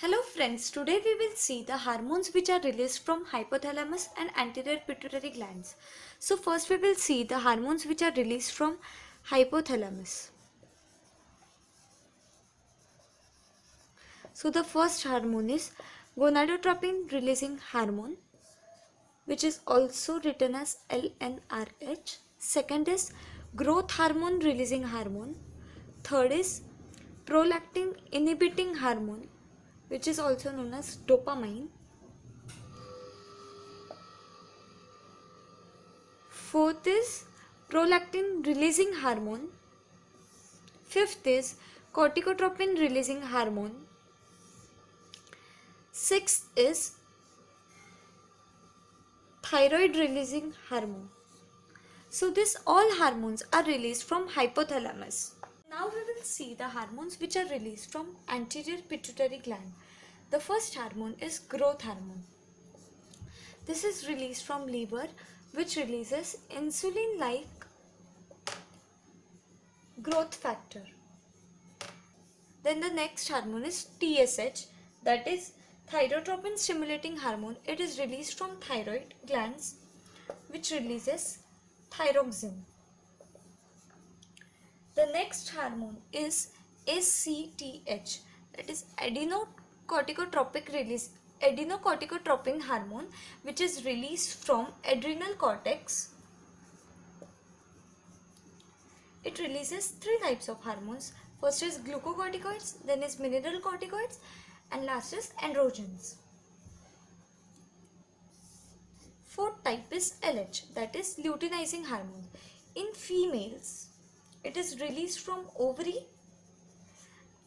Hello friends, today we will see the hormones which are released from hypothalamus and anterior pituitary glands. So first we will see the hormones which are released from hypothalamus. So the first hormone is gonadotropin releasing hormone which is also written as LHRH. Second is growth hormone releasing hormone. Third is prolactin inhibiting hormone which is also known as dopamine. Fourth is prolactin releasing hormone. Fifth is corticotropin releasing hormone. Sixth is thyroid releasing hormone. So this all hormones are released from hypothalamus. Now we will see the hormones which are released from anterior pituitary gland. The first hormone is growth hormone. This is released from liver which releases insulin like growth factor. Then the next hormone is TSH that is thyrotropin stimulating hormone. It is released from thyroid glands which releases thyroxine. The next hormone is ACTH that is adenocorticotropic release adenocorticotropin hormone which is released from adrenal cortex. It releases three types of hormones. First is glucocorticoids, then is mineral corticoids and last is androgens. Fourth type is LH that is luteinizing hormone. In females it is released from ovary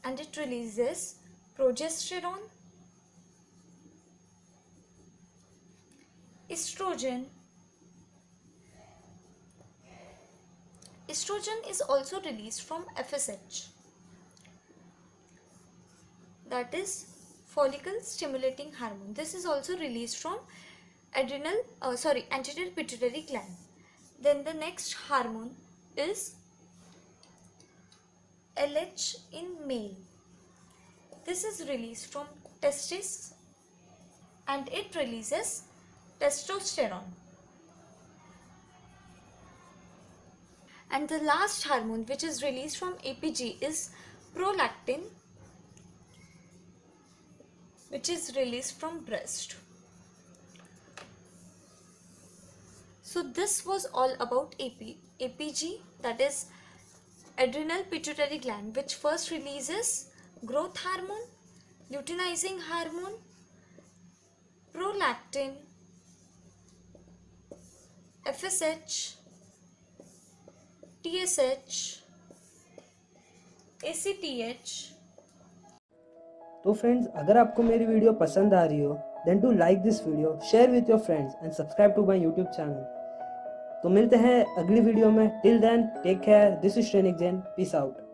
and it releases progesterone, estrogen. Estrogen is also released from FSH that is follicle stimulating hormone. This is also released from adrenal uh, sorry anterior pituitary gland. Then the next hormone is LH in male. This is released from testis and it releases testosterone. And the last hormone which is released from APG is prolactin which is released from breast. So this was all about AP, APG that is adrenal pituitary gland which first releases growth hormone, luteinizing hormone, prolactin, FSH, TSH, ACTH. तो friends अगर आपको मेरी video पसंद आ रही हो then to like this video share with your friends and subscribe to my YouTube channel तो मिलते हैं अगली वीडियो में. Till then take care this is ट्रेनिक Jain peace out